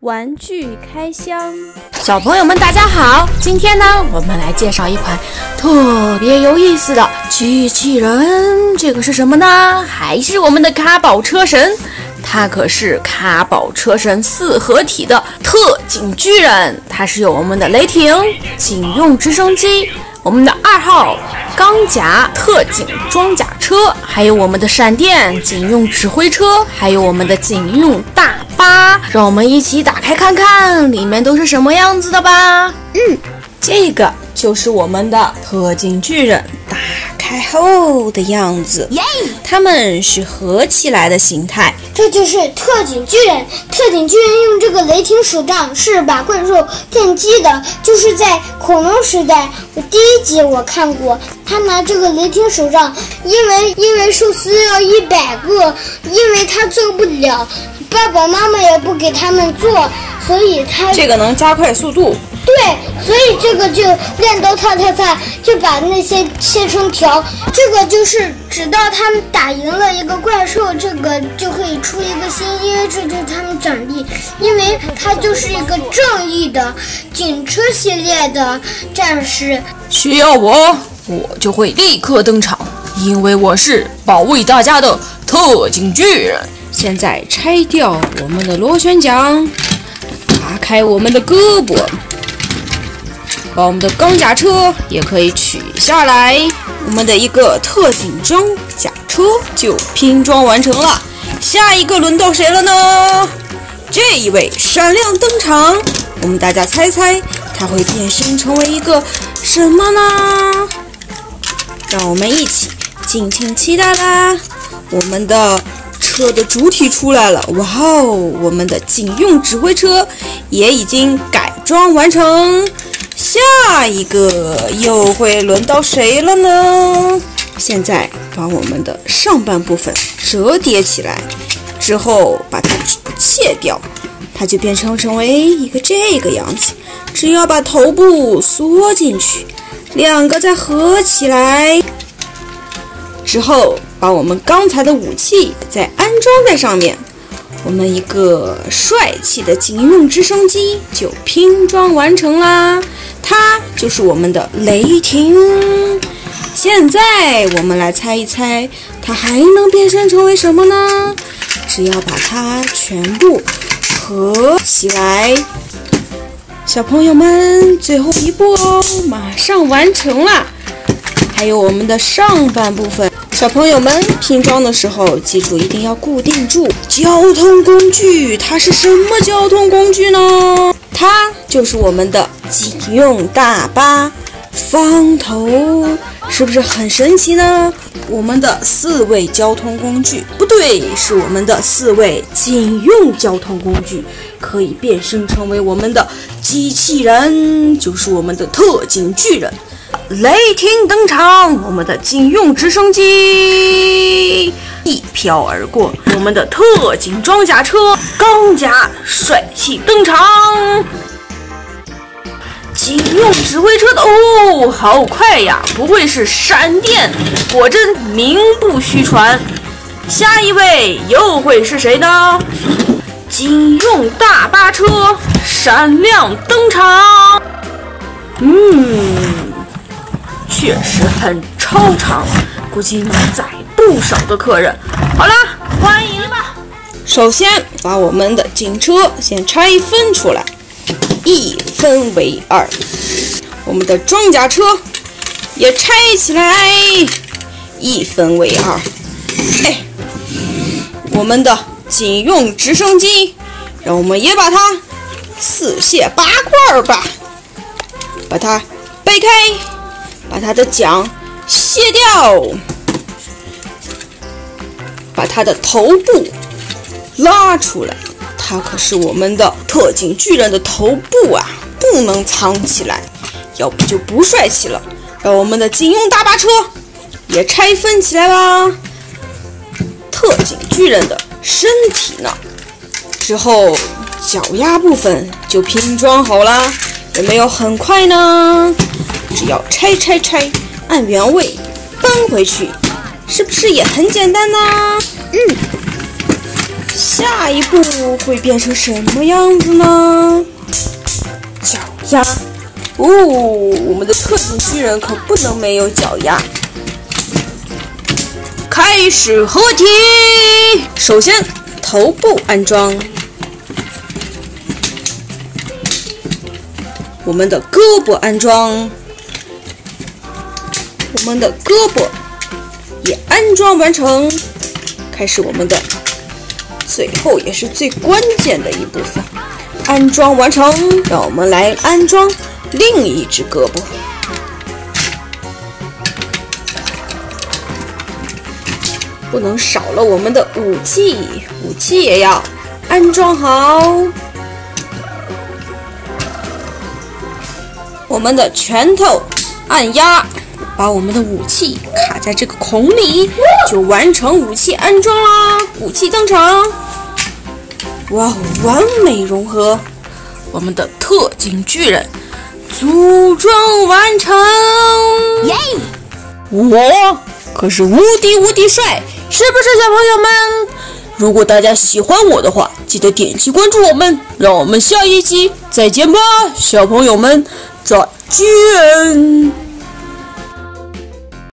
玩具开箱，小朋友们大家好！今天呢，我们来介绍一款特别有意思的机器人。这个是什么呢？还是我们的卡宝车神？它可是卡宝车神四合体的特警巨人。它是有我们的雷霆警用直升机。我们的二号钢甲特警装甲车，还有我们的闪电警用指挥车，还有我们的警用大巴，让我们一起打开看看里面都是什么样子的吧。嗯，这个就是我们的特警巨人打。开后的样子，耶！它们是合起来的形态，这就是特警巨人。特警巨人用这个雷霆手杖是把怪兽电击的，就是在恐龙时代，我第一集我看过，他拿这个雷霆手杖，因为因为寿司要一百个，因为他做不了，爸爸妈妈也不给他们做，所以他这个能加快速度。对，所以这个就练刀菜菜菜，就把那些切成条。这个就是直到他们打赢了一个怪兽，这个就可以出一个新，因为这就是他们奖励，因为他就是一个正义的警车系列的战士。需要我，我就会立刻登场，因为我是保卫大家的特警巨人。现在拆掉我们的螺旋桨，打开我们的胳膊。把我们的钢甲车也可以取下来，我们的一个特警装甲车就拼装完成了。下一个轮到谁了呢？这一位闪亮登场，我们大家猜猜他会变身成为一个什么呢？让我们一起尽情期待吧！我们的车的主体出来了，哇哦！我们的警用指挥车也已经改装完成。下一个又会轮到谁了呢？现在把我们的上半部分折叠起来，之后把它切掉，它就变成成为一个这个样子。只要把头部缩进去，两个再合起来，之后把我们刚才的武器再安装在上面。我们一个帅气的警用直升机就拼装完成啦！它就是我们的雷霆。现在我们来猜一猜，它还能变身成为什么呢？只要把它全部合起来，小朋友们，最后一步哦，马上完成了。还有我们的上半部分。小朋友们拼装的时候，记住一定要固定住交通工具。它是什么交通工具呢？它就是我们的警用大巴，方头，是不是很神奇呢？我们的四位交通工具，不对，是我们的四位警用交通工具，可以变身成为我们的机器人，就是我们的特警巨人。雷霆登场，我们的警用直升机一飘而过，我们的特警装甲车钢甲帅气登场，警用指挥车的哦，好快呀！不会是闪电？果真名不虚传。下一位又会是谁呢？警用大巴车闪亮登场，嗯。确实很超长，估计能载不少的客人。好了，欢迎吧。首先把我们的警车先拆分出来，一分为二。我们的装甲车也拆起来，一分为二。哎，我们的警用直升机，让我们也把它四卸八块吧，把它掰开。把他的桨卸掉，把他的头部拉出来。他可是我们的特警巨人的头部啊，不能藏起来，要不就不帅气了。让我们的警用大巴车也拆分起来吧。特警巨人的身体呢？之后脚丫部分就拼装好了，有没有很快呢？只要拆拆拆，按原位搬回去，是不是也很简单呢？嗯。下一步会变成什么样子呢？脚丫，哦，我们的特种巨人可不能没有脚丫。开始合体，首先头部安装，我们的胳膊安装，我们的胳膊也安装完成。开始我们的最后也是最关键的一部分，安装完成。让我们来安装另一只胳膊。不能少了我们的武器，武器也要安装好。我们的拳头按压，把我们的武器卡在这个孔里，就完成武器安装啦！武器登场，哇，完美融合！我们的特警巨人组装完成，耶！我可是无敌无敌帅！是不是小朋友们？如果大家喜欢我的话，记得点击关注我们。让我们下一集再见吧，小朋友们，再见。